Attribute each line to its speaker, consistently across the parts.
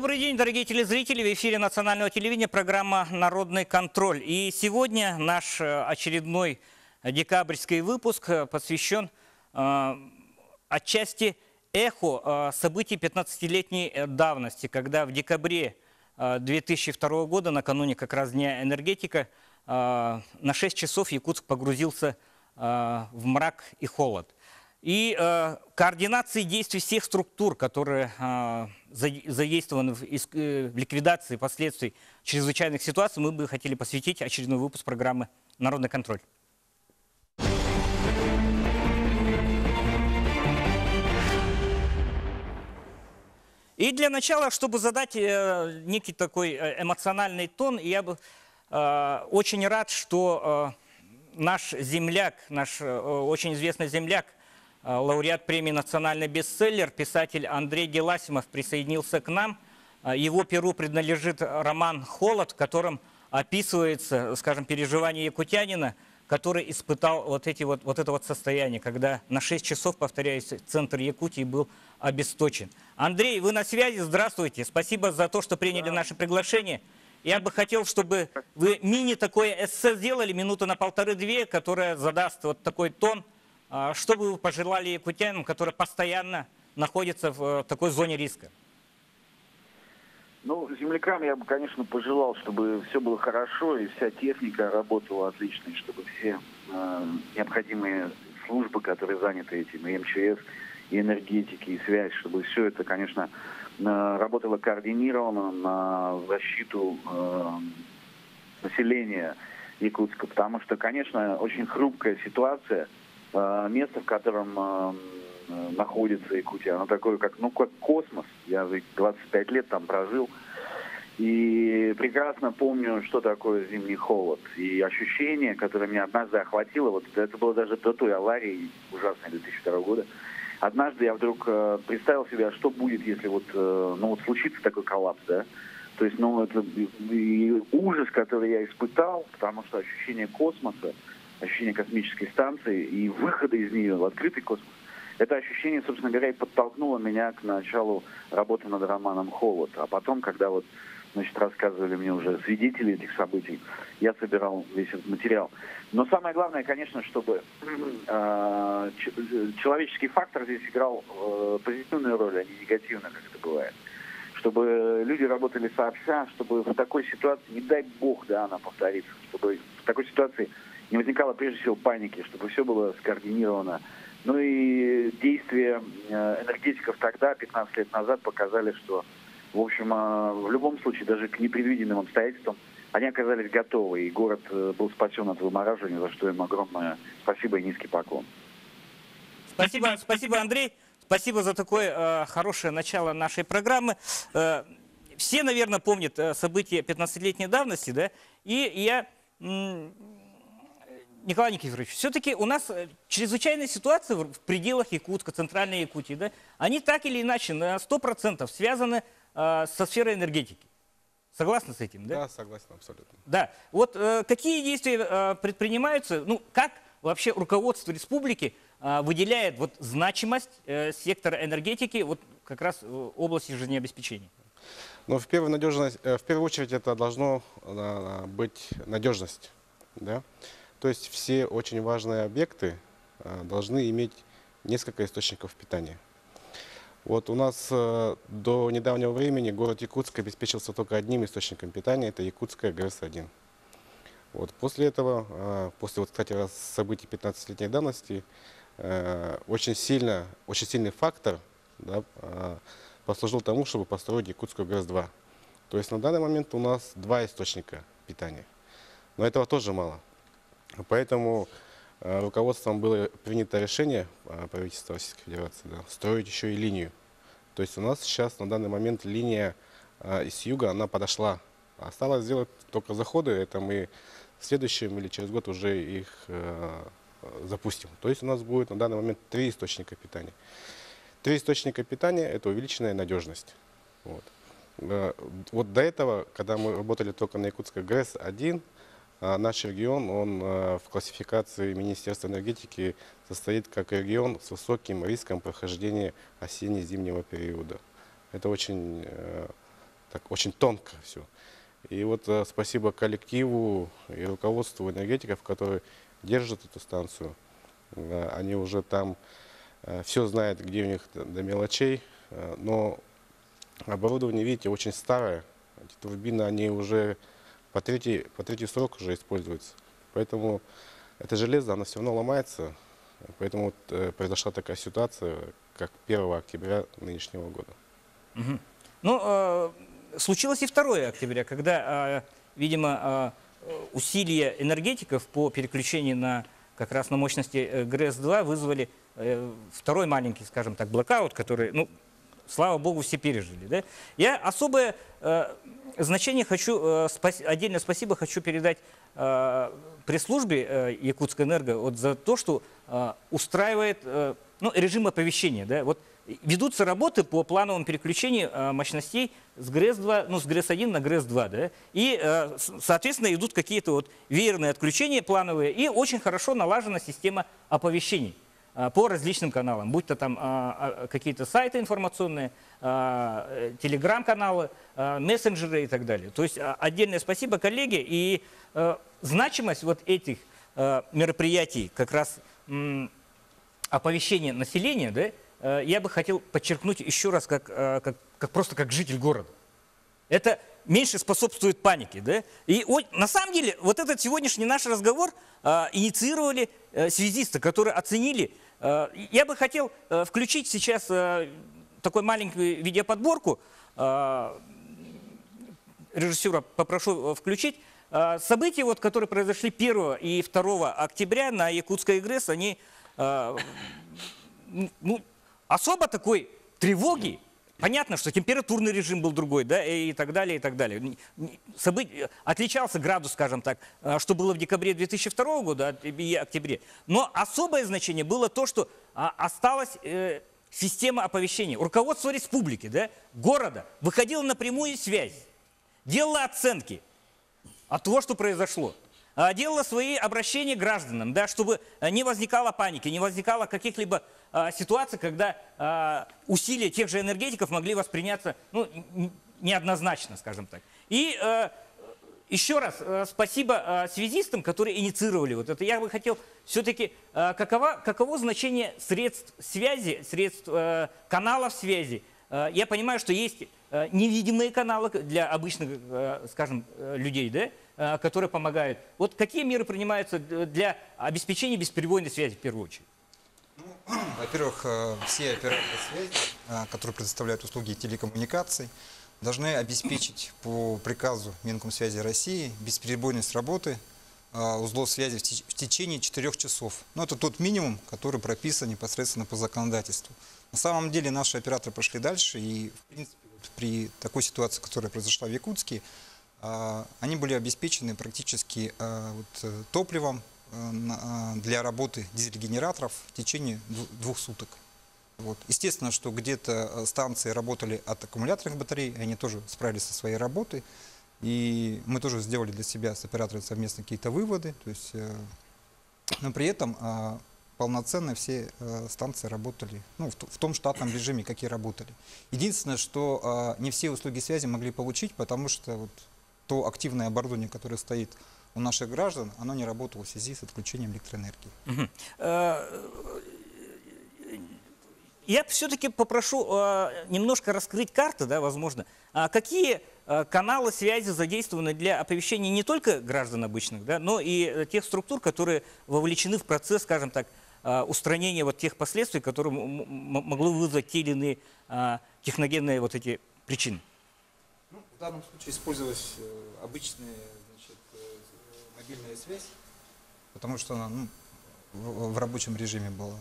Speaker 1: Добрый день, дорогие телезрители. В эфире национального телевидения программа «Народный контроль». И сегодня наш э, очередной декабрьский выпуск э, посвящен э, отчасти эху э, событий 15-летней э, давности, когда в декабре э, 2002 года, накануне как раз Дня энергетика, на 6 часов Якутск погрузился в мрак и холод. И э, координации действий всех структур, которые э, за- задействованы в, э, в ликвидации последствий чрезвычайных ситуаций, мы бы хотели посвятить очередной выпуск программы «Народный контроль». И для начала, чтобы задать э, некий такой э, эмоциональный тон, я бы э, очень рад, что э, наш земляк, наш э, очень известный земляк, лауреат премии «Национальный бестселлер», писатель Андрей Геласимов присоединился к нам. Э, Его перу принадлежит роман «Холод», в котором описывается, скажем, переживание якутянина, который испытал вот, эти вот, вот это вот состояние, когда на 6 часов, повторяюсь, центр Якутии был обесточен. Андрей, вы на связи, здравствуйте. Спасибо за то, что приняли наше приглашение. Я бы хотел, чтобы вы мини такое эссе сделали, минуты на полторы-две, которое задаст вот такой тон. А, Что бы вы пожелали якутянам, которые постоянно находятся в э, такой зоне риска?
Speaker 2: Ну, землякам я бы, конечно, пожелал, чтобы все было хорошо и вся техника работала отлично, и чтобы все э, необходимые службы, которые заняты этим, и МЧС, и энергетики, и связь, чтобы все это, конечно, э, работало координированно на защиту э, населения Якутска, потому что, конечно, очень хрупкая ситуация, место, в котором э, э, находится Якутия, оно такое, как, ну, как космос. Я ведь 25 лет там прожил. И прекрасно помню, что такое зимний холод. И ощущение, которое меня однажды охватило, вот это было даже до той аварии ужасной 2002 года. Однажды я вдруг э, представил себе, что будет, если вот, э, ну, вот случится такой коллапс, да? То есть, ну, это и ужас, который я испытал, потому что ощущение космоса, ощущение космической станции и выхода из нее в открытый космос, это ощущение, собственно говоря, и подтолкнуло меня к началу работы над романом «Холод». А потом, когда вот, значит, рассказывали мне уже свидетели этих событий, я собирал весь этот материал. Но самое главное, конечно, чтобы э, человеческий фактор здесь играл э, позитивную роль, а не негативную, как это бывает чтобы люди работали сообща, чтобы в такой ситуации, не дай бог, да, она повторится, чтобы в такой ситуации не возникало прежде всего паники, чтобы все было скоординировано. Ну и действия э, энергетиков тогда, 15 лет назад, показали, что, в общем, э, в любом случае, даже к непредвиденным обстоятельствам, они оказались готовы, и город э, был спасен от вымораживания, за что им огромное спасибо и низкий поклон.
Speaker 1: Спасибо, спасибо, Андрей. Спасибо за такое э, хорошее начало нашей программы. Э, все, наверное, помнят события 15-летней давности, да? И я, Николай Никифорович, все-таки у нас э, чрезвычайная ситуация в пределах Якутска, центральной Якутии, да? Они так или иначе на 100% связаны э, со сферой энергетики. Согласны с этим, да?
Speaker 3: Да, согласен абсолютно.
Speaker 1: Да. Вот э, какие действия э, предпринимаются, ну, как вообще руководство республики э, выделяет вот значимость э, сектора энергетики, вот как раз в области жизнеобеспечения?
Speaker 3: Но в первую, надежность, э, в первую очередь это должно э, быть надежность. Да? То есть все очень важные объекты э, должны иметь несколько источников питания. Вот у нас э, до недавнего времени город Якутск обеспечился только одним источником питания, это Якутская ГРЭС-1. Вот. После этого, э, после, вот, кстати, событий 15-летней давности, очень, сильно, очень сильный фактор да, послужил тому, чтобы построить Якутскую ГРЭС-2. То есть на данный момент у нас два источника питания. Но этого тоже мало. Поэтому э, руководством было принято решение э, правительства Российской Федерации да, строить еще и линию. То есть у нас сейчас на данный момент линия э, из юга, она подошла. Осталось сделать только заходы, это мы в следующем или через год уже их запустим. То есть у нас будет на данный момент три источника питания. Три источника питания – это увеличенная надежность. Вот. Вот до этого, когда мы работали только на Якутской ГРЭС-1, а, наш регион, он э, в классификации Министерства энергетики состоит как регион с высоким риском прохождения осенне-зимнего периода. Это очень э, так очень тонко все. И вот э, спасибо коллективу и руководству энергетиков, которые держат эту станцию. Они уже там все знают, где у них до мелочей. Но оборудование, видите, очень старое. Эти турбины, они уже по третий, по третий срок уже используются. Поэтому это железо, оно все равно ломается. Поэтому вот, э, произошла такая ситуация, как 1 октября нынешнего года.
Speaker 1: Мгм. Ну, э, случилось и 2 октября, когда, э, видимо, э, усилия энергетиков по переключению на как раз на мощности э, ГРЭС-2 вызвали э, второй маленький, скажем так, блэкаут, который, ну, слава богу, все пережили. Да? Я особое э, значение хочу, э, спас- отдельное спасибо хочу передать э, пресс-службе э, Якутскэнерго вот за то, что э, устраивает э, ну, режим оповещения. Да? Вот ведутся работы по плановому переключению э, мощностей с ГРЭС-2, ну, с ГРЭС-1 на ГРЭС-2, да, и, э, соответственно, идут какие-то вот веерные отключения плановые, и очень хорошо налажена система оповещений по различным каналам, будь то там а, а, какие-то сайты информационные, а, э, телеграм-каналы, а, мессенджеры и так далее. То есть а, отдельное спасибо коллеге и э, значимость вот этих э, мероприятий, как раз м, оповещения населения, да, я бы хотел подчеркнуть еще раз, как, как, как просто как житель города. Это меньше способствует панике. Да? И на самом деле вот этот сегодняшний наш разговор инициировали э, связисты, которые оценили. Э, я бы хотел э, включить сейчас такую маленькую видеоподборку. Режиссера попрошу включить. События, вот, которые произошли 1 и 2 октября на Якутской ГРЭС, они ну, особо такой тревоги, понятно, что температурный режим был другой, да, и так далее, и так далее. Событ- отличался градус, скажем так, э, что было в декабре 2002 года от- и октябре. Но особое значение было то, что а, осталась э, система оповещения. Руководство республики, да, города выходило на прямую связь, делало оценки от того, что произошло. А, Делала свои обращения гражданам, да, чтобы а, не возникало паники, не возникало каких-либо а, ситуаций, когда а, усилия тех же энергетиков могли восприняться ну, неоднозначно, скажем так. И э, еще раз э, спасибо связистам, которые инициировали вот это. Я бы хотел все-таки, каково, каково значение средств связи, средств каналов связи. Я понимаю, что есть невидимые каналы для обычных, скажем, людей, да, которые помогают. Вот какие меры принимаются д- для обеспечения бесперебойной связи в первую очередь?
Speaker 4: Во-первых, э, все операторы связи, э, которые предоставляют услуги телекоммуникаций, должны обеспечить по приказу Минкомсвязи России бесперебойность работы э, узлов связи в теч- в течение 4 часов. Но это тот минимум, который прописан непосредственно по законодательству. На самом деле наши операторы пошли дальше, и в принципе при такой ситуации, которая произошла в Якутске, они были обеспечены практически а, э, топливом э, а, для работы дизель-генераторов в течение дву- двух суток. Вот. Естественно, что где-то э, станции работали от аккумуляторных батарей, они тоже справились со своей работой. И мы тоже сделали для себя с операторами совместно какие-то выводы. То есть, но при этом а, полноценно все станции работали ну, в, том штатном режиме, как и работали. Единственное, что а, не все услуги связи могли получить, потому что вот то активное оборудование, которое стоит у наших граждан, оно не работало в связи с отключением электроэнергии.
Speaker 1: Э, Я все-таки попрошу э, немножко раскрыть карты, да, возможно. А Какие э, каналы связи задействованы для оповещения не только граждан обычных, да, но и тех структур, которые вовлечены в процесс, скажем так, устранения вот тех последствий, которые могло вызвать те или иные техногенные вот эти причины?
Speaker 4: В данном случае использовалась э, обычная значит, э, мобильная связь, потому что она ну, в, в рабочем режиме была.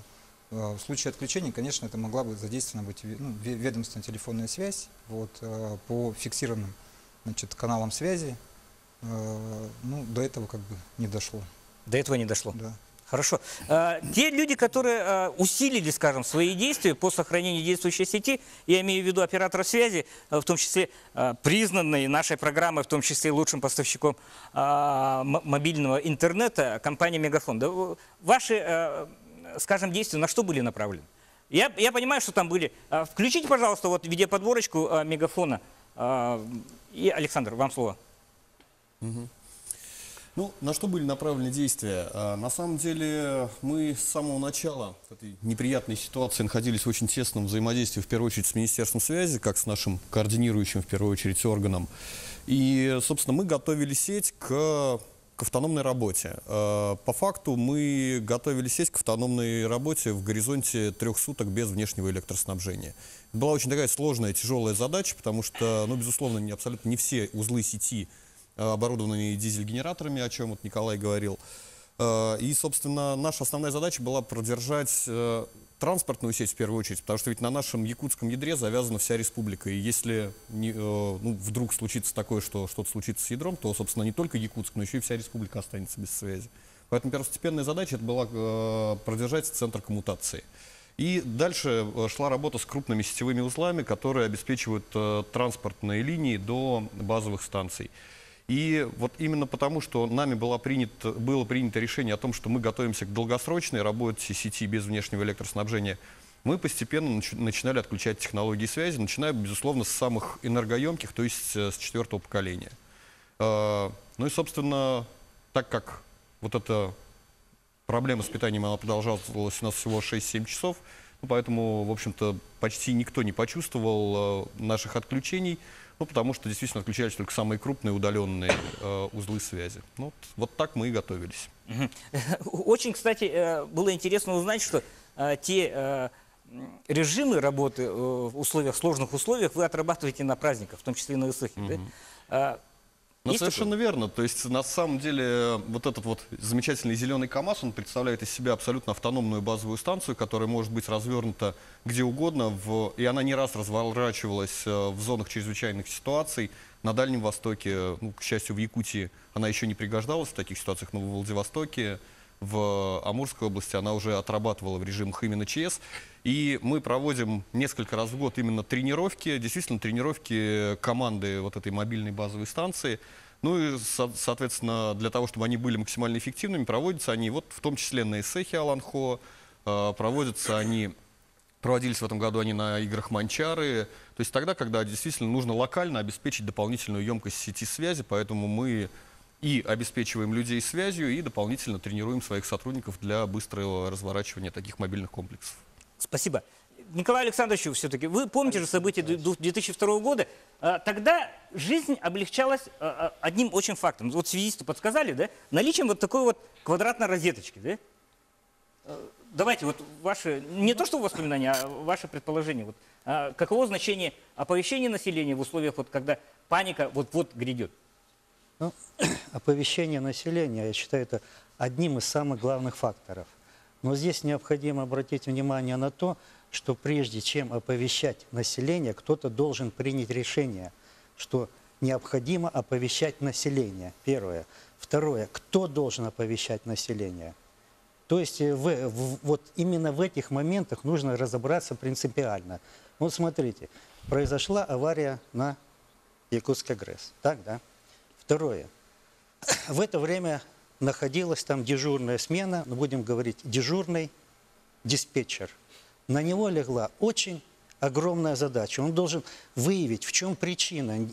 Speaker 4: Э, В случае отключения, конечно, это могла бы задействована быть ну, ве- ведомственная телефонная связь вот, по фиксированным значит, каналам связи. Ну, до этого как бы не дошло.
Speaker 1: До этого не дошло.
Speaker 4: Да.
Speaker 1: Хорошо. Э, Те люди, которые э, усилили, скажем, свои действия по сохранению действующей сети, я имею в виду операторов связи, э, в том числе признанные нашей программой, в том числе лучшим поставщиком мобильного интернета, компания Мегафон. Ваши, скажем, действия на что были направлены? Я, я понимаю, что там были. Включите, пожалуйста, вот видеоподборочку Мегафона. А, И, Александр, вам слово.
Speaker 5: Ну, на что были направлены действия? А, На самом деле мы с самого начала этой неприятной ситуации находились в очень тесном взаимодействии, в первую очередь, с Министерством связи, как с нашим координирующим, в первую очередь, органом. И, собственно, мы готовили сеть к, к автономной работе. А, По факту мы готовили сеть к автономной работе в горизонте трех суток без внешнего электроснабжения. Была очень такая сложная, тяжелая задача, потому что, ну, безусловно, не, абсолютно не все узлы сети оборудованные дизель-генераторами, о чем вот Николай говорил. Э, И, собственно, наша основная задача была продержать э, транспортную сеть в первую очередь, потому что ведь на нашем якутском ядре завязана вся республика. И если не, э, ну, вдруг случится такое, что что-то случится с ядром, то, собственно, не только Якутск, но еще и вся республика останется без связи. Поэтому первостепенная задача это была э, продержать центр коммутации. И дальше э, шла работа с крупными сетевыми узлами, которые обеспечивают э, транспортные линии до базовых станций. И вот именно потому, что нами было принято, было принято решение о том, что мы готовимся к долгосрочной работе сети без внешнего электроснабжения, мы постепенно нач- начинали отключать технологии связи, начиная, безусловно, с самых энергоемких, то есть э, с четвертого поколения. Э, Ну и, собственно, так как вот эта проблема с питанием, она продолжалась у нас всего 6-7 часов, ну, поэтому, в общем-то, почти никто не почувствовал э, наших отключений, ну, потому что действительно отключались только самые крупные удаленные э, узлы связи. Ну, вот, вот так мы и готовились.
Speaker 1: Очень, кстати, э, было интересно узнать, что э, те э, режимы работы в условиях, сложных условиях вы отрабатываете на праздниках, в том числе и на Исахе. да?
Speaker 5: Ну,
Speaker 1: есть
Speaker 5: совершенно
Speaker 1: такое?
Speaker 5: верно. То есть, на самом деле, вот этот вот замечательный зеленый КАМАЗ, он представляет из себя абсолютно автономную базовую станцию, которая может быть развернута где угодно, в... и она не раз разворачивалась э, в зонах чрезвычайных ситуаций. На Дальнем Востоке, ну, к счастью, в Якутии она еще не пригождалась в таких ситуациях, но в Владивостоке, в Амурской области она уже отрабатывала в режимах именно ЧС. И мы проводим несколько раз в год именно тренировки, действительно тренировки команды вот этой мобильной базовой станции. Ну и, со- соответственно, для того, чтобы они были максимально эффективными, проводятся они вот в том числе на Эссехе Аланхо, э, проводятся они Проводились в этом году они на играх Манчары. То есть тогда, когда действительно нужно локально обеспечить дополнительную емкость сети связи, поэтому мы и обеспечиваем людей связью, и дополнительно тренируем своих сотрудников для быстрого разворачивания таких мобильных комплексов.
Speaker 1: Спасибо. Николай Александрович, все-таки, вы помните же события ду- ду- 2002 года? А, Тогда жизнь облегчалась а, а, одним очень фактом. Вот связисты подсказали, да? Наличием вот такой вот квадратной розеточки, да? Давайте вот ваши, не то что воспоминания, а ваши предположения. Вот, каково значение оповещения населения в условиях, вот, когда паника вот-вот грядет?
Speaker 6: Ну, оповещение населения, я считаю, это одним из самых главных факторов. Но здесь необходимо обратить внимание на то, что прежде чем оповещать население, кто-то должен принять решение, что необходимо оповещать население. Первое. Второе. Кто должен оповещать население? То есть э, в- в- вот именно в этих моментах нужно разобраться принципиально. Вот смотрите, произошла авария на Якутской ГРЭС. Так, да? Второе. В это время находилась там дежурная смена, ну, будем говорить, дежурный диспетчер. На него легла очень огромная задача. Он должен выявить, в чем причина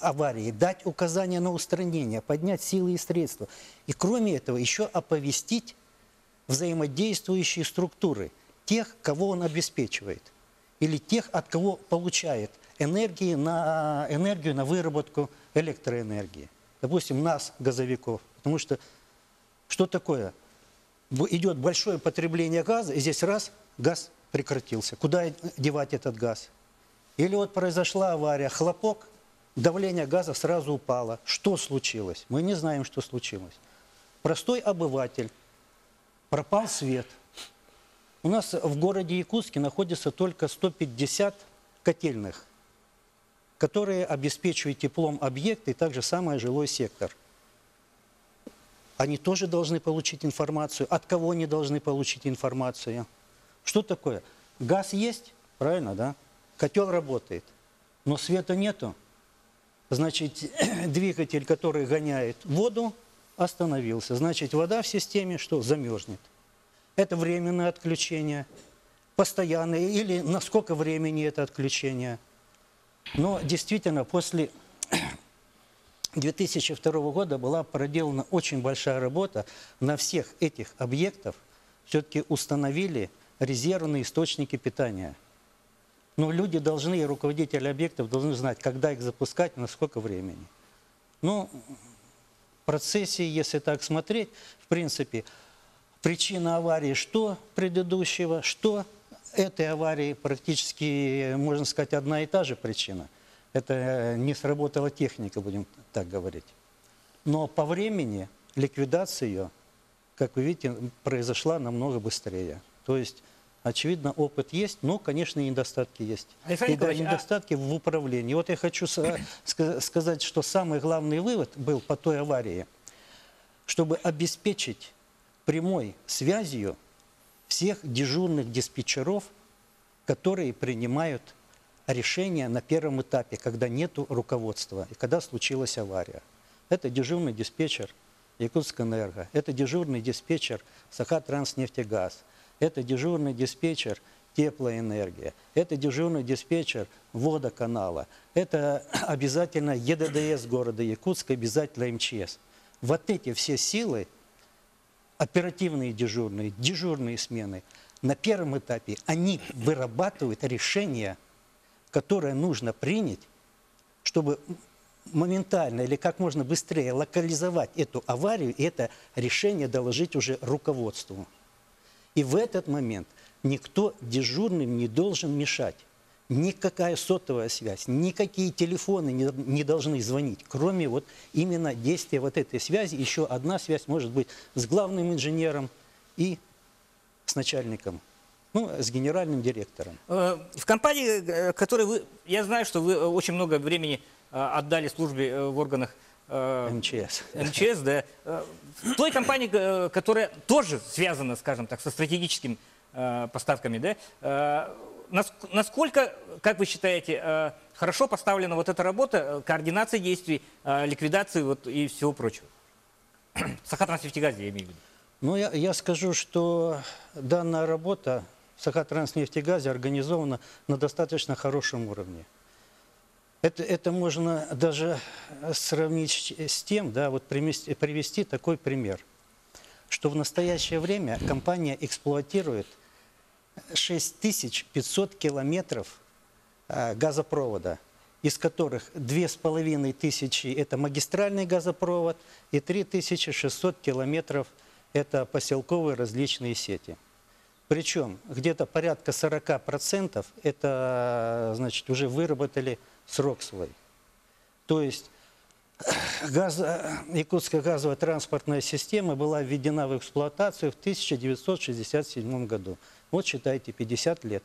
Speaker 6: аварии, дать указания на устранение, поднять силы и средства. И кроме этого еще оповестить взаимодействующие структуры, тех, кого он обеспечивает, или тех, от кого получает энергии на, энергию на выработку электроэнергии. Допустим, нас, газовиков. Потому что что такое? Идет большое потребление газа, и здесь раз, газ прекратился. Куда девать этот газ? Или вот произошла авария, хлопок, давление газа сразу упало. Что случилось? Мы не знаем, что случилось. Простой обыватель, пропал свет. У нас в городе Якутске находится только 150 котельных, которые обеспечивают теплом объекты и также самый жилой сектор. Они тоже должны получить информацию. От кого они должны получить информацию? Что такое? Газ есть, правильно, да? Котел работает, но света нету. Значит, двигатель, который гоняет воду, остановился. Значит, вода в системе что? Замерзнет. Это временное отключение, постоянное, или на сколько времени это отключение. Но действительно, после 2002 года была проделана очень большая работа. На всех этих объектах все-таки установили резервные источники питания. Но люди должны, и руководители объектов должны знать, когда их запускать, на сколько времени. Ну, в процессе, если так смотреть, в принципе, причина аварии что предыдущего, что этой аварии практически, можно сказать, одна и та же причина. Это не сработала техника, будем так говорить. Но по времени ликвидация ее, как вы видите, произошла намного быстрее. То есть, очевидно, опыт есть, но, конечно, и недостатки есть.
Speaker 1: Александр
Speaker 6: и да,
Speaker 1: а-
Speaker 6: недостатки в управлении. Вот я хочу сказать, что самый главный вывод был по той аварии, чтобы обеспечить прямой связью всех дежурных диспетчеров, которые принимают решения на первом этапе, когда нет руководства и когда случилась авария. Это дежурный диспетчер Якутскэнерго, это дежурный диспетчер Сахатранснефтегаз, это дежурный диспетчер Теплоэнергия, это дежурный диспетчер водоканала, это обязательно ЕДДС города Якутска, обязательно МЧС. Вот эти все силы оперативные дежурные, дежурные смены, на первом этапе они вырабатывают решение, которое нужно принять, чтобы моментально или как можно быстрее локализовать эту аварию и это решение доложить уже руководству. И в этот момент никто дежурным не должен мешать. Никакая сотовая связь, никакие телефоны не, не должны звонить, кроме вот именно действия вот этой связи. Еще одна связь может быть с главным инженером и с начальником, ну, с генеральным директором.
Speaker 1: Э, В компании, э, которой вы, я знаю, что вы э, очень много времени отдали службе в органах
Speaker 6: МЧС.
Speaker 1: МЧС, да. В той компании, которая тоже связана, скажем так, со стратегическими э, поставками, да, насколько, как вы считаете, э, хорошо поставлена вот эта работа, э, координация действий, э, ликвидации вот и всего прочего? Сахатранснефтегазе, я имею в виду.
Speaker 6: Ну, я, я скажу, что данная работа в Сахатранснефтегазе организована на достаточно хорошем уровне. Это, это можно даже сравнить с- тем, да, вот примести- привести такой пример, что в настоящее время компания эксплуатирует 6500 километров а, газопровода, из которых 2500 – это магистральный газопровод и 3600 километров – это поселковые различные сети. Причем где-то порядка 40% это, значит, уже выработали срок свой. То есть газ, Якутская газовая транспортная система была введена в эксплуатацию в 1967 году. Вот считайте, 50 лет.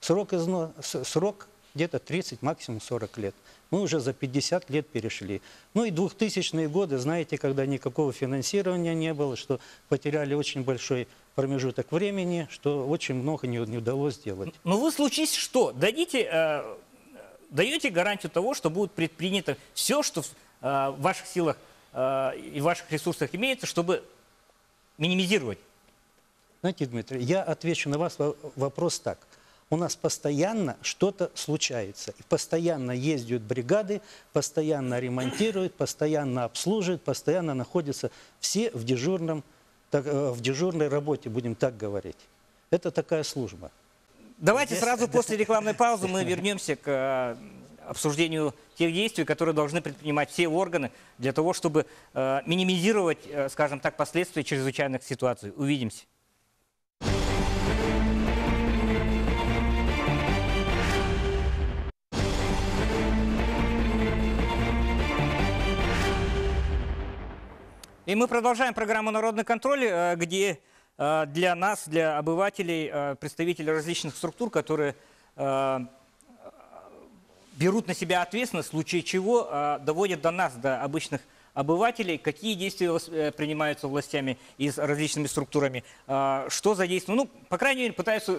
Speaker 6: Срок, изно- срок где-то 30, максимум 40 лет. Мы уже за 50 лет перешли. Ну и 2000-е годы, знаете, когда никакого финансирования не было, что потеряли очень большой промежуток времени, что очень много не, не удалось сделать.
Speaker 1: Но вы случись что, дадите, э, даете гарантию того, что будет предпринято все, что в э, ваших силах э, и ваших ресурсах имеется, чтобы минимизировать?
Speaker 6: Знаете, Дмитрий, я отвечу на вас во- вопрос так. У нас постоянно что-то случается. И постоянно ездят бригады, постоянно ремонтируют, постоянно обслуживают, постоянно находятся все в, дежурном, так, э, в дежурной работе, будем так говорить. Это такая служба.
Speaker 1: Давайте сразу после рекламной паузы мы вернемся к э, обсуждению тех действий, которые должны предпринимать все органы для того, чтобы э, минимизировать, скажем так, последствия чрезвычайных ситуаций. Увидимся. И мы продолжаем программу «Народный контроль», э, где э, для нас, для обывателей, э, представителей различных структур, которые берут на себя ответственность, в случае чего доводят до нас, до обычных обывателей, какие действия принимаются властями и с различными структурами, что за действия. Ну, по крайней мере, пытаются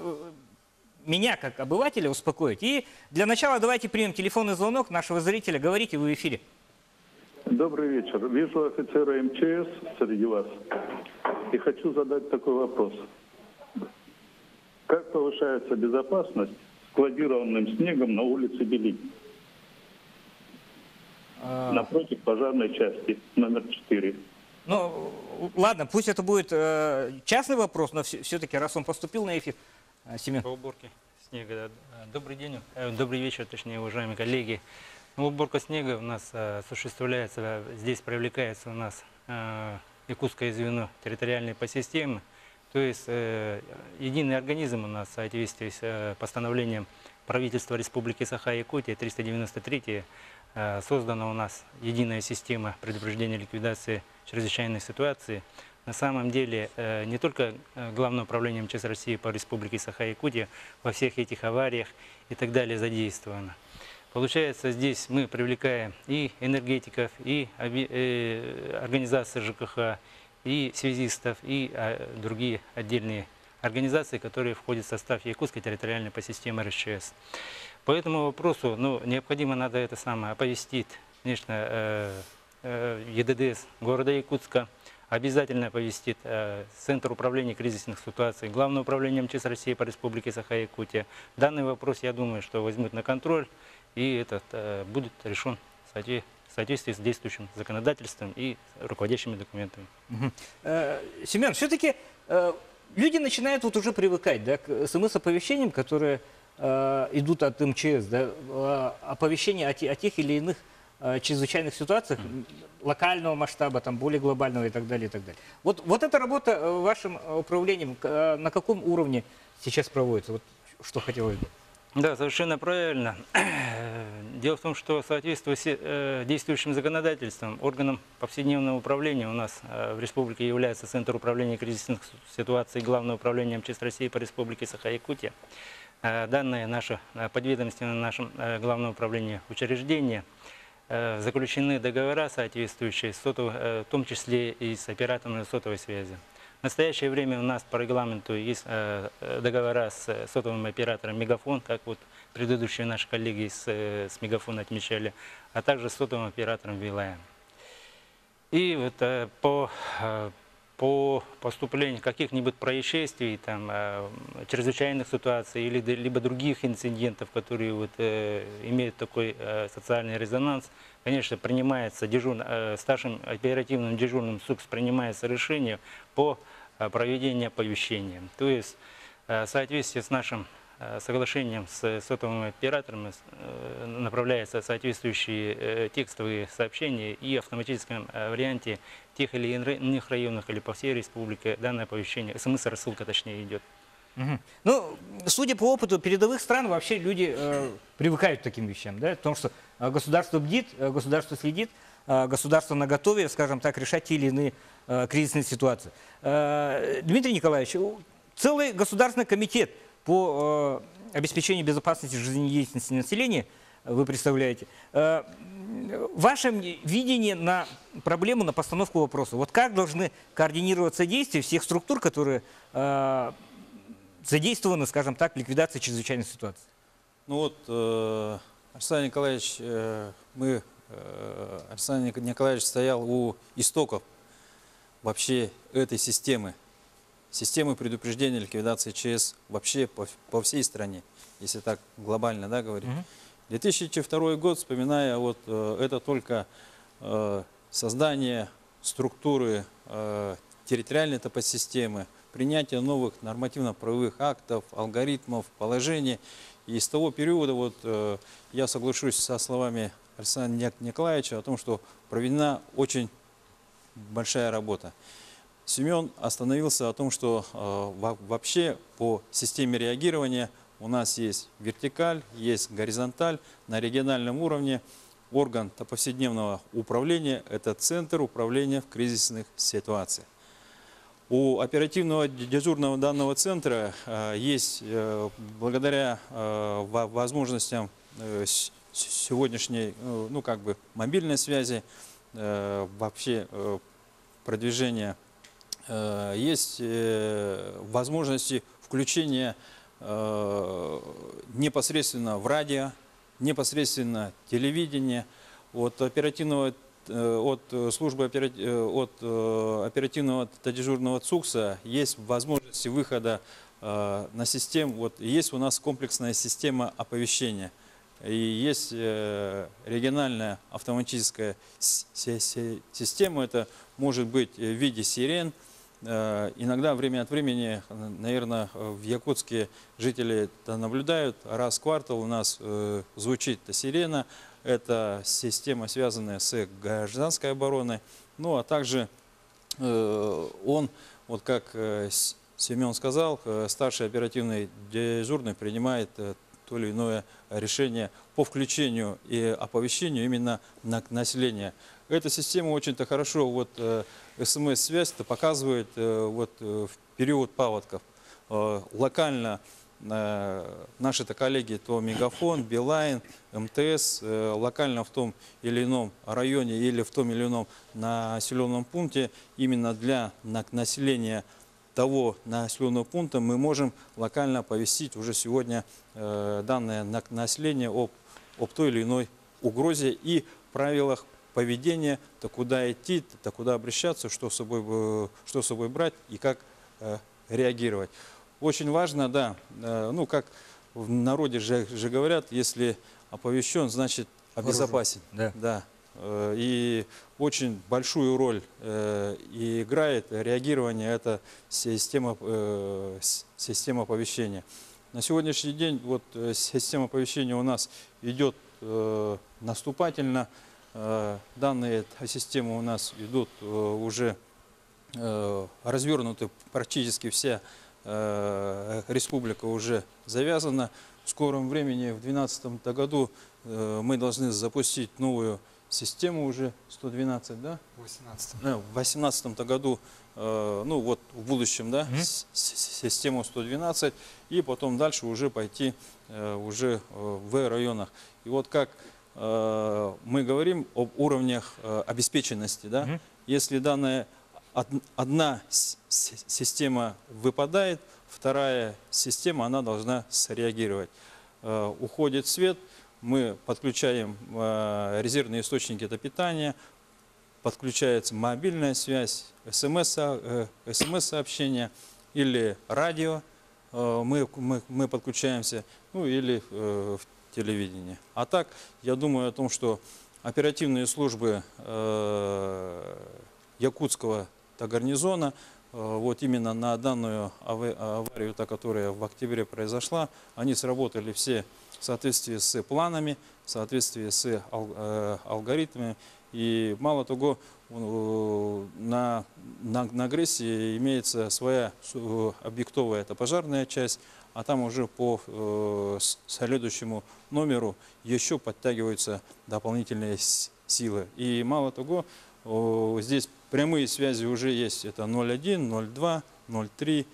Speaker 1: меня, как обывателя, успокоить. И для начала давайте примем телефонный звонок нашего зрителя. Говорите, вы в эфире.
Speaker 7: Добрый вечер. Вижу офицера МЧС среди вас и хочу задать такой вопрос. Как повышается безопасность складированным снегом на улице Белинь? напротив пожарной части номер 4.
Speaker 1: Ну, ладно, пусть это будет э, частный вопрос, но все-таки, раз он поступил на эфир, э, Семен.
Speaker 8: По уборке снега. да. Добрый день, э, добрый вечер, точнее, уважаемые коллеги. Ну, уборка снега у нас э, осуществляется, э, здесь привлекается у нас э, якутское звено территориальной по системе. То есть э, единый организм у нас в соответствии с э, постановлением правительства Республики Саха-Якутия 393 э, создана у нас единая система предупреждения ликвидации чрезвычайной ситуации. На самом деле э, не только э, Главное управление МЧС России по Республике Саха-Якутия во всех этих авариях и так далее задействовано. Получается, здесь мы привлекаем и энергетиков, и э, организации ЖКХ, и связистов, и э, другие отдельные организации, которые входят в состав Якутской территориальной по системе РСЧС. По этому вопросу ну, необходимо надо это самое оповестить, конечно, э, э, ЕДДС города Якутска, обязательно оповестит Центр управления кризисных ситуаций, Главное управление МЧС России по Республике Саха-Якутия. Данный вопрос, я думаю, что возьмут на контроль и этот э, будет решен в соотве- в соответствии с действующим законодательством и руководящими документами.
Speaker 1: Э, Семен, все-таки люди начинают вот уже привыкать да, к СМС-оповещениям, которые э, идут от МЧС, да, э, оповещения о, о тех или иных э, чрезвычайных ситуациях локального масштаба, там, более глобального и так далее, и так далее. Вот, вот эта работа э, вашим э, управлением э, на каком уровне сейчас проводится? Вот что хотелось бы.
Speaker 8: Да, совершенно правильно. Дело в том, что в соответствии с э, действующим законодательством органом повседневного управления у нас э, в республике является Центр управления кризисных ситуаций Главное управление МЧС России по республике Саха-Якутия. Э, Данное наше э, подведомственное нашем Главном управлении учреждение э, заключены договора соответствующие, в том числе и с операторами сотовой связи. В настоящее время у нас по регламенту есть э, э, договора с э, сотовым оператором Мегафон, как вот предыдущие наши коллеги с, с Мегафона отмечали, а также с сотовым оператором Вилая. И вот по, по поступлению каких-нибудь происшествий, там, чрезвычайных ситуаций или либо других инцидентов, которые вот, имеют такой социальный резонанс, конечно, принимается дежур, старшим оперативным дежурным СУКС принимается решение по э, проведению оповещения. То есть э, в соответствии с нашим э, соглашением с сотовыми операторами направляются соответствующие текстовые сообщения и в автоматическом варианте тех или иных районах или по всей республике данное оповещение, смс-рассылка точнее идет.
Speaker 1: Мгм. Ну, судя по опыту передовых стран, вообще люди э, привыкают к таким вещам, да, потому что государство бдит, государство следит, государство на готове, скажем так, решать те или иные э, кризисные ситуации. Э, Дмитрий Николаевич, целый государственный комитет по э, обеспечению безопасности жизнедеятельности населения э, вы представляете. Э, Ваше видение на проблему, на постановку вопроса. Вот как должны координироваться действия всех структур, которые э, задействованы, скажем так, в ликвидации чрезвычайной ситуации?
Speaker 9: Ну вот, э, Александр Николаевич, э, мы, э, Александр Николаевич стоял у истоков вообще этой системы, системы предупреждения ликвидации ЧС вообще по, по всей стране, если так глобально да, говорить. 2002 год, вспоминая, вот э, это только э, создание структуры э, территориальной топосистемы, принятие новых нормативно-правовых актов, алгоритмов, положений. И с того периода вот, э, я соглашусь со словами Александра Ник- Николаевича о том, что проведена очень большая работа. Семен остановился о том, что э, во- вообще по системе реагирования у нас есть вертикаль, есть горизонталь. На региональном уровне орган повседневного управления – это Центр управления в кризисных ситуациях. У оперативного дежурного данного центра э, есть, э, благодаря э, во- возможностям э, сегодняшней, э, ну как бы мобильной связи, э, вообще э, продвижения, есть возможности включения непосредственно в радио, непосредственно телевидение, от оперативного от службы от оперативного дежурного ЦУКСа есть возможности выхода на систему. Вот есть у нас комплексная система оповещения. И есть э, региональная автоматическая система. Это может быть в виде сирен. Э, Иногда время от времени, наверное, в Якутске жители это наблюдают. Раз в квартал у нас э, звучит сирена. Это система, связанная с гражданской обороной. Ну, а также э, он, вот как э, Семен сказал, э, старший оперативный дежурный принимает э, то или иное решение по включению и оповещению именно на населения. Эта система очень-то хорошо, вот э, СМС-связь это показывает э, вот э, в период паводков. Э, Локально э, наши-то коллеги, то Мегафон, Билайн, МТС, э, локально в том или ином районе или в том или ином населенном пункте именно для на- населения того населенного пункта мы можем локально оповестить уже сегодня э, данное на- население об, об той или иной угрозе и правилах поведения, то куда идти, то куда обращаться, что с собой, э, что с собой брать и как э, реагировать. Очень важно, да, ну как в народе же, же говорят, если оповещен, значит обезопасен.
Speaker 1: Да.
Speaker 9: Да. Э, И очень большую роль э, и играет реагирование, это система, э, система оповещения. На сегодняшний день вот система оповещения у нас идет наступательно. Данные системы у нас идут уже развернуты практически вся республика уже завязана. В скором времени, в 2012 году, мы должны запустить новую систему уже 112, да?
Speaker 4: 18
Speaker 9: Э, В 2018 году, э, ну вот в будущем, да,
Speaker 1: Мгм.
Speaker 9: с- с- систему 112, и потом дальше уже пойти э, уже э, в районах. И вот как э, мы говорим об уровнях э, обеспеченности, да,
Speaker 1: Мгм.
Speaker 9: если данная од- одна с- с- система выпадает, вторая система, она должна среагировать. Э, Уходит свет, мы подключаем э, резервные источники это питания, подключается мобильная связь, э, смс-сообщения или радио, э, мы, мы, мы подключаемся, ну или в телевидение. А так, я думаю о том, что оперативные службы Якутского гарнизона, вот именно на данную ава- аварию, та, которая в октябре произошла, они сработали все в соответствии с планами, в соответствии с э, алгоритмами. И мало того, э, на, на, на агрессии имеется своя су- объектовая, это пожарная часть, а там уже по э, следующему номеру еще подтягиваются дополнительные силы. И мало того, о, здесь прямые связи уже есть. Это 01, 02, 03,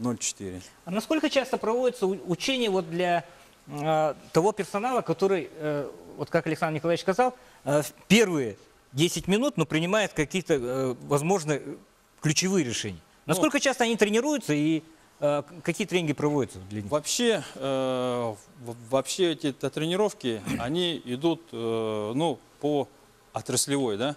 Speaker 9: 04.
Speaker 1: А насколько часто проводятся учения вот для э, того персонала, который, э, вот как Александр Николаевич сказал, э, первые 10 минут, но принимает какие-то, э, возможно, ключевые решения? Насколько часто они тренируются и э, какие тренинги проводятся для них?
Speaker 9: Вообще, э, вообще эти тренировки, они идут э, ну, по отраслевой, да?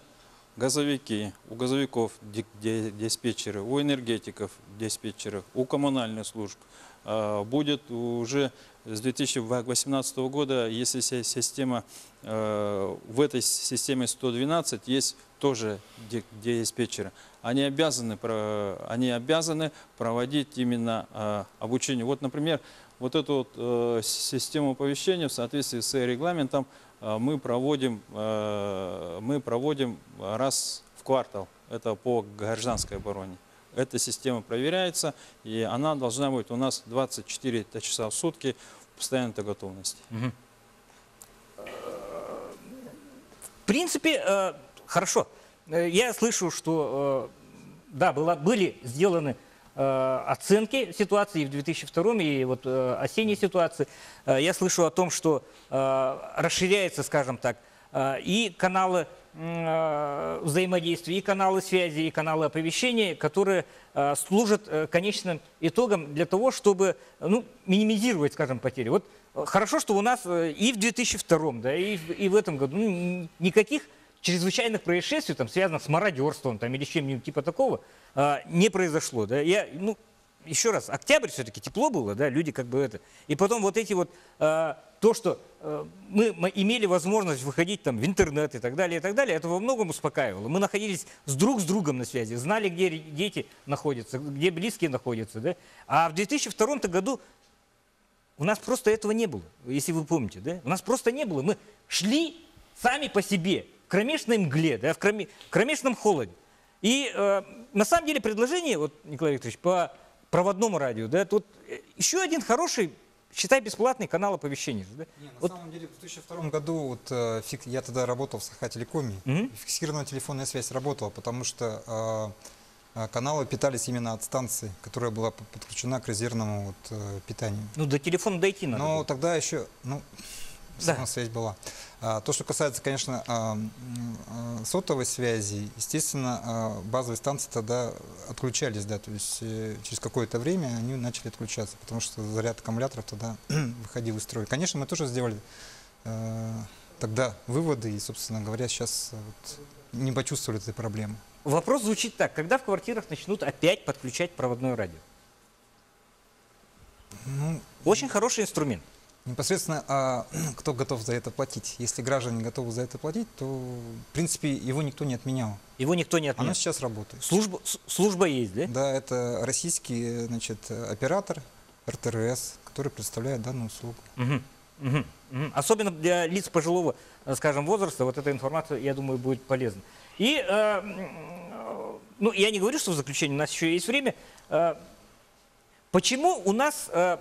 Speaker 9: Газовики, у газовиков ди- ди- диспетчеры, у энергетиков диспетчеры, у коммунальных служб. Э, Будет уже с 2018 года, если си- система, э, в этой системе 112 есть тоже ди- диспетчеры. Они обязаны, они обязаны проводить именно э, обучение. Вот, например, вот эту вот э, систему оповещения в соответствии с регламентом мы проводим, э, мы проводим раз в квартал. Это по гражданской обороне. Эта система проверяется, и она должна быть у нас 24 часа в сутки в постоянной готовности.
Speaker 1: В принципе, э, хорошо. Э, Я слышу, что э, да, было, были сделаны э, оценки ситуации в 2002 и вот э, осенней ситуации. Э, Я слышу о том, что э, расширяется, скажем так, э, и каналы э, взаимодействия, и каналы связи, и каналы оповещения, которые э, служат э, конечным итогом для того, чтобы ну, минимизировать, скажем, потери. Вот э, хорошо, что у нас э, и в 2002, да, и, и в этом году ну, никаких чрезвычайных происшествий, там, связанных с мародерством там, или чем-нибудь типа такого, э, не произошло. Да. Я, ну, еще раз, октябрь все-таки тепло было, да, люди как бы это. И потом вот эти вот э, то, что э, мы, мы имели возможность выходить там в интернет и так далее, и так далее, это во многом успокаивало. Мы находились с друг с другом на связи, знали, где дети находятся, где близкие находятся. Да? А в 2002 году у нас просто этого не было, если вы помните. Да? У нас просто не было. Мы шли сами по себе, в кромешной мгле, да, в кроме- кромешном холоде. И э, на самом деле предложение, вот, Николай Викторович, по проводному радио, да, тут э, еще один хороший, считай, бесплатный канал оповещения. же, Да?
Speaker 4: Не, на
Speaker 1: Вот-
Speaker 4: самом деле, в 2002 году вот, э, фик- я тогда работал в Сахателекоме,
Speaker 1: Мгм.
Speaker 4: и фиксированная телефонная связь работала, потому что э, э, каналы питались именно от станции, которая была подключена к резервному вот, э, питанию.
Speaker 1: Ну, до телефона дойти надо.
Speaker 4: Но
Speaker 1: было.
Speaker 4: тогда еще, ну,
Speaker 1: Да.
Speaker 4: связь была. А, то, что касается, конечно, а, а, сотовой связи, естественно, базовые станции тогда отключались, да, то есть э, через какое-то время они начали отключаться, потому что заряд аккумуляторов тогда выходил из строя. Конечно, мы тоже сделали э, тогда выводы и, собственно говоря, сейчас э, вот не почувствовали этой проблемы.
Speaker 1: Вопрос звучит так. Когда в квартирах начнут опять подключать проводное радио?
Speaker 4: Ну,
Speaker 1: Очень хороший инструмент.
Speaker 4: Непосредственно, а, кто готов за это платить? Если граждане готовы за это платить, то, в принципе, его никто не отменял.
Speaker 1: Его никто не
Speaker 4: Оно
Speaker 1: отменял.
Speaker 4: сейчас работает.
Speaker 1: Служба, служба есть, да?
Speaker 4: Да, это российский значит, оператор РТРС, который представляет данную услугу.
Speaker 1: Мгм, мгм, мгм. Особенно для лиц пожилого, э, скажем, возраста, вот эта информация, я думаю, будет полезна. И, э, э, ну, я не говорю, что в заключение, у нас еще есть время. Э, почему у нас, э,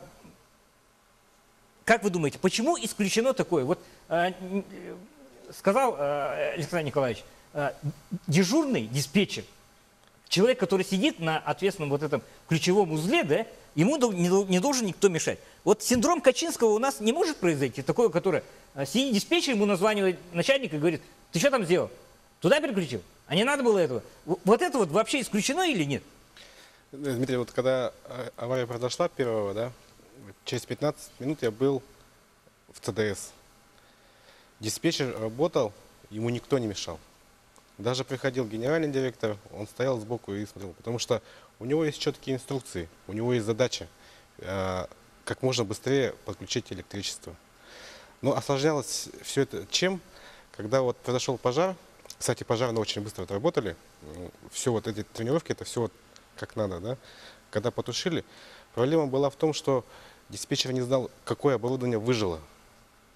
Speaker 1: как вы думаете, почему исключено такое? Вот э, э, сказал э, Александр Николаевич, дежурный диспетчер, человек, который сидит на ответственном вот этом ключевом узле, да, ему не, дол- не должен никто мешать. Вот синдром Качинского у нас не может произойти, такое, которое сидит диспетчер, ему названивает начальник и говорит, ты что там сделал? Туда переключил? А не надо было этого? Вот это вот вообще исключено или нет?
Speaker 3: Дмитрий, вот когда авария произошла первого, да, через 15 минут я был в ЦДС. Диспетчер работал, ему никто не мешал. Даже приходил генеральный директор, он стоял сбоку и смотрел, потому что у него есть четкие инструкции, у него есть задача э, как можно быстрее подключить электричество. Но осложнялось все это чем? Когда вот произошел пожар, кстати, пожарные очень быстро отработали, все вот эти тренировки, это все вот как надо, да? Когда потушили, проблема была в том, что диспетчер не знал, какое оборудование выжило.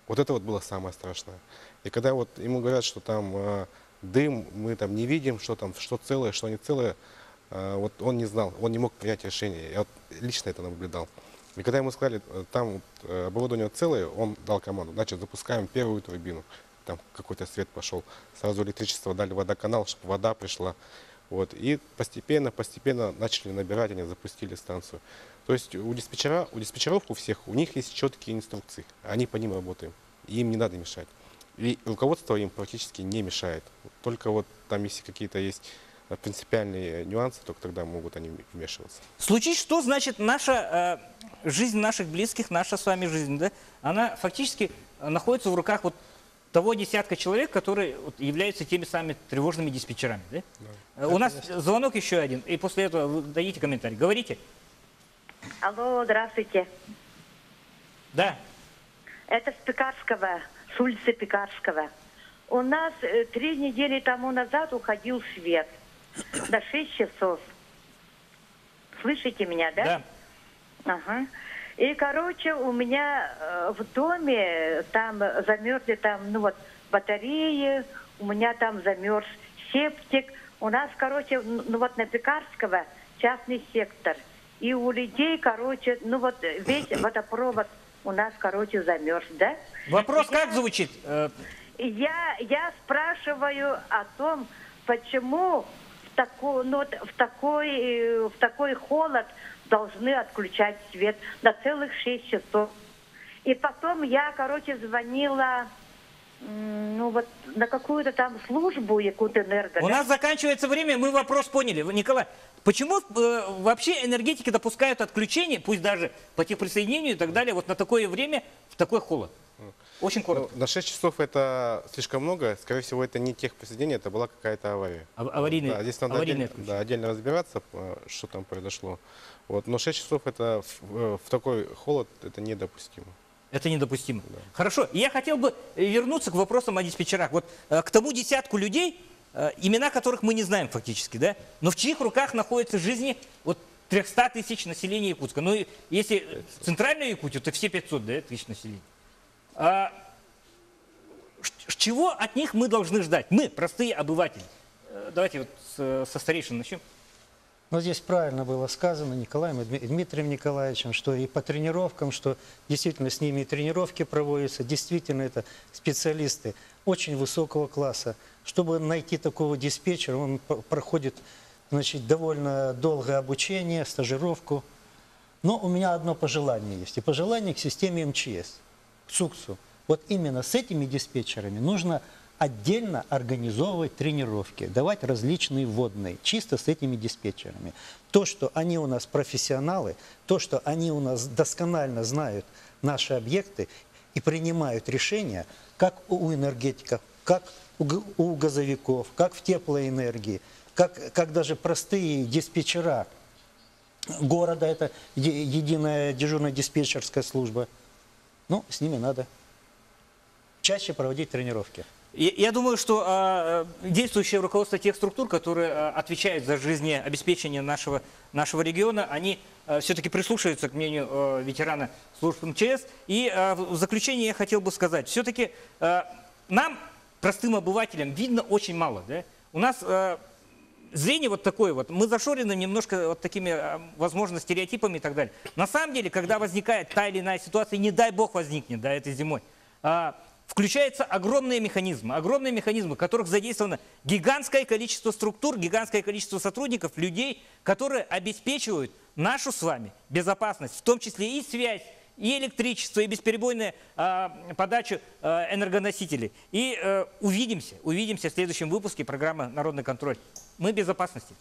Speaker 3: Вот это вот было самое страшное. И когда вот ему говорят, что там э, дым, мы там не видим, что там, что целое, что не целое, э, вот он не знал, он не мог принять решение. Я вот лично это наблюдал. И когда ему сказали, э, там вот, э, оборудование целое, он дал команду, значит, запускаем первую турбину. Там какой-то свет пошел. Сразу электричество дали водоканал, чтобы вода пришла. Вот. И постепенно, постепенно начали набирать, они запустили станцию. То есть у диспетчера, у диспетчеров у всех, у них есть четкие инструкции. Они по ним работают. Им не надо мешать. И руководство им практически не мешает. Только вот там, если какие-то есть э, принципиальные нюансы, только тогда могут они вмешиваться.
Speaker 1: Случись что, значит, наша э, жизнь наших близких, наша с вами жизнь, да, она фактически находится в руках вот того десятка человек, которые вот являются теми самыми тревожными диспетчерами. Да? Э, У нас звонок еще один, и после этого вы дадите комментарий. Говорите.
Speaker 10: Алло, здравствуйте.
Speaker 1: Да.
Speaker 10: Это с Пекарского, с улицы Пекарского. У нас э, три недели тому назад уходил свет до 6 часов. Слышите меня, да?
Speaker 1: Да.
Speaker 10: Ага. И, короче, у меня э, в доме там замерзли там, ну вот, батареи, у меня там замерз септик. У нас, короче, ну вот на Пекарского частный сектор. И у людей, короче, ну вот весь водопровод у нас, короче, замерз, да?
Speaker 1: Вопрос
Speaker 10: я-
Speaker 1: как звучит? Э,
Speaker 10: я, я спрашиваю о том, почему в такой, ну, вот в такой, э, в такой холод должны отключать свет на целых 6 часов. И потом я, короче, звонила ну вот на какую-то там службу Якутэнерго.
Speaker 1: У
Speaker 10: да?
Speaker 1: нас заканчивается время, мы вопрос поняли. Николай, почему э, вообще энергетики допускают отключение, пусть даже по техприсоединению и так далее, вот на такое время, в такой холод? Очень коротко.
Speaker 3: Ну, на 6 часов это слишком много. Скорее всего, это не техприсоединение, это была какая-то авария.
Speaker 1: А- аварийный-
Speaker 3: да, здесь надо
Speaker 1: аварийное
Speaker 3: отдельно, да, отдельно разбираться, э, что там произошло. Вот. Но 6 часов это в, э, в такой холод это недопустимо.
Speaker 1: Это недопустимо. Хорошо. И я хотел бы вернуться к вопросам о диспетчерах. Вот э, к тому десятку людей, э, имена которых мы не знаем фактически, да, но в чьих руках находятся жизни вот 300 тысяч населения Якутска. Ну, если центральную Якутию, то все 500 да, тысяч населения. А, чего от них мы должны ждать? Мы, простые обыватели. Давайте вот со старейшин начнем.
Speaker 6: Но здесь правильно было сказано Николаем и Дми- Дмитрием Николаевичем, что и по тренировкам, что действительно с ними и тренировки проводятся, действительно это специалисты очень высокого класса. Чтобы найти такого диспетчера, он проходит значит, довольно долгое обучение, стажировку. Но у меня одно пожелание есть, и пожелание к системе МЧС, к СУКСу. Вот именно с этими диспетчерами нужно отдельно организовывать тренировки, давать различные вводные, чисто с этими диспетчерами. То, что они у нас профессионалы, то, что они у нас досконально знают наши объекты и принимают решения, как у энергетиков, как у газовиков, как в теплоэнергии, как, как даже простые диспетчера города, это единая дежурно-диспетчерская служба. Ну, с ними надо чаще проводить тренировки.
Speaker 1: Я, думаю, что а, э, действующее руководство тех структур, которые а, отвечают за жизнеобеспечение нашего, нашего региона, они все-таки прислушиваются к мнению ветерана служб МЧС. И а, в заключение я хотел бы сказать, все-таки нам, простым обывателям, видно очень мало. Да? У нас зрение вот такое вот, мы зашорены немножко вот такими, а, возможно, стереотипами и так далее. На самом деле, когда возникает та или иная ситуация, не дай бог возникнет, да, этой зимой, а, включаются огромные механизмы, огромные механизмы, в которых задействовано гигантское количество структур, гигантское количество сотрудников, людей, которые обеспечивают нашу с вами безопасность, в том числе и связь, и электричество, и бесперебойную а, подачу а, энергоносителей. И э, увидимся, увидимся в следующем выпуске программы «Народный контроль». Мы безопасности.